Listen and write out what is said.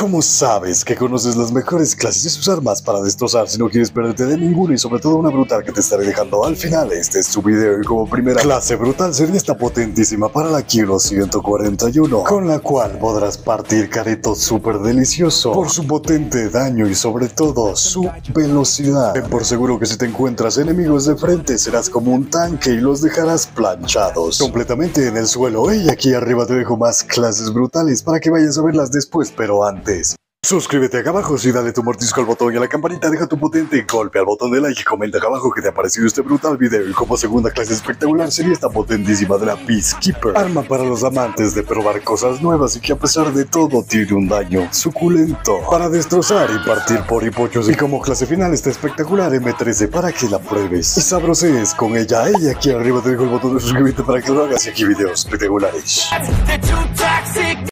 ¿Cómo sabes que conoces las mejores clases de sus armas para destrozar si no quieres perderte de ninguna y sobre todo una brutal que te estaré dejando al final? Este es tu video y como primera clase brutal sería esta potentísima para la Kilo 141 con la cual podrás partir careto súper delicioso por su potente daño y sobre todo su velocidad. Ten por seguro que si te encuentras enemigos de frente serás como un tanque y los dejarás planchados completamente en el suelo. Y aquí arriba te dejo más clases brutales para que vayas a verlas después, pero antes Suscríbete acá abajo, y dale tu mordisco al botón y a la campanita, deja tu potente golpe al botón de like y comenta acá abajo que te ha parecido este brutal video y como segunda clase espectacular sería esta potentísima de la Peacekeeper, arma para los amantes de probar cosas nuevas y que a pesar de todo tiene un daño suculento. Para destrozar y partir por hipochos y como clase final está espectacular M13 para que la pruebes. Y sabrosees con ella y aquí arriba te dejo el botón de suscribirte para que lo hagas y aquí videos espectaculares.